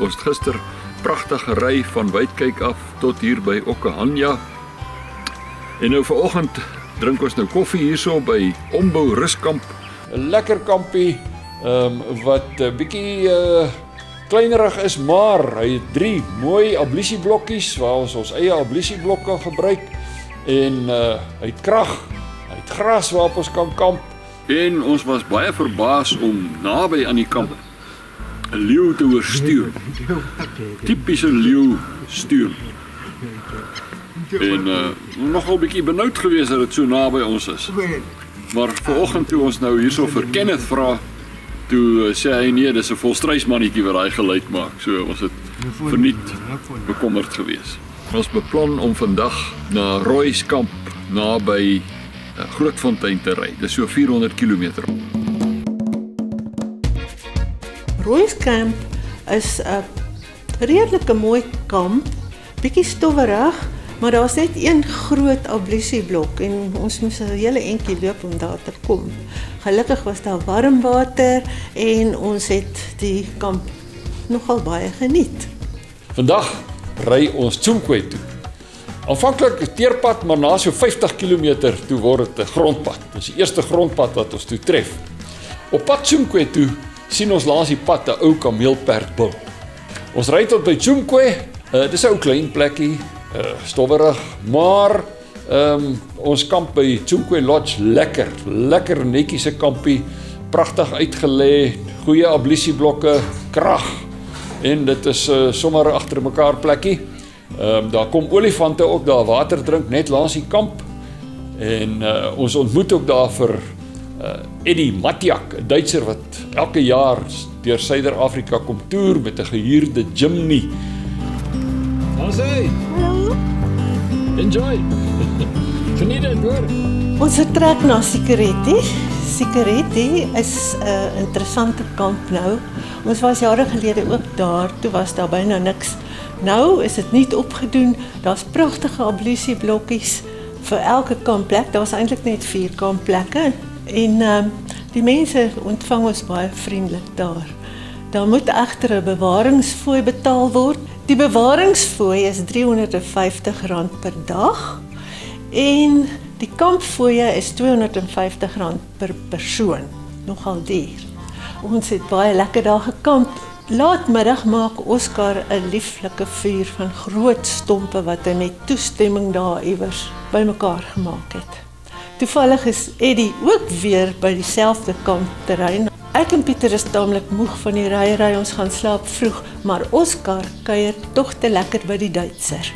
Ons het gister pragtig gery van Witkyk af tot hier by Okahanja. En nou vanoggend drink ons nou koffie hierso by Ombou Ruskamp. 'n Lekker kampie ehm um, wat 'n uh, bietjie uh kleinerig is, maar hy het drie mooi ablusieblokkies waar ons ons eie ablusieblokke kan gebruik en uh hy het krag, hy het gras waarop ons kan kamp En ons was baie verbaas om naby aan die kamp 'n leeu te hoor stuur. Tipiese leeu stuur. En uh, nogal bietjie benoud geweest dat dit so naby ons is. Maar vanoggend toe ons nou hierso vir Kenneth vra, toe uh, sê hy nee, dis 'n volstruismannetjie wat daai geluid maak. So ons het verniet bekommerd geweest. Ons beplan om vandag na Rooiskamp naby uh, Grootfontein te ry. Dis so 400 km. Rooiskamp is 'n redelike mooi kamp, bietjie stowwerig, maar daar's net een groot ablusieblok en ons moes 'n hele entjie loop om daar te kom. Gelukkig was daar warm water en ons het die kamp nogal baie geniet. Vandag ry ons Tsonkwe toe. Aanvanklik 'n teerpad, maar na so 50 km toe word dit 'n grondpad. Dis die eerste grondpad wat ons toe tref. Op pad Tsonkwe toe sien ons langs die pad 'n ou kameelperdbil. Ons ry tot by Tsonkwe. Uh, dis 'n ou klein plekkie, uh, stowwerig, maar um, ons kamp by Tsonkwe Lodge lekker, lekker netjies se kampie, pragtig uitgelê, goeie ablusieblokke, krag en dit is uh, sommer agter mekaar plekkie. Ehm um, daar kom olifante ook daar water drink net langs die kamp. En uh, ons ontmoet ook daar vir uh, Eddie Matiak, 'n Duitser wat elke jaar deur Suider-Afrika kom toer met 'n gehuurde Jimny. Ons sê. Enjoy. Geniet dit, hoor. Ons vertrek na Sikeretti. Sikeretti is 'n uh, interessante kamp nou. Ons was jare gelede ook daar. Toe was daar byna niks. Nou is dit nie opgedoen. Daar's pragtige ablusieblokkies vir elke kampplek. Daar's eintlik net 4 kampplekke en um, die mense ontvang ons baie vriendelik daar. Daar moet egter 'n bewaringsfooi betaal word. Die bewaringsfooi is R350 per dag en die kampfooie is R250 per persoon. Nogal duur. Ons het baie lekker daar gekamp Laatmiddag maak Oscar 'n lieflike vuur van groot stompe wat hy met toestemming daar iewers bymekaar gemaak het. Toevallig is Eddie ook weer by dieselfde kampterrein. Ek en Pieter is taamlik moeg van die ry ry, ons gaan slaap vroeg, maar Oscar kuier tog te lekker by die Duitser.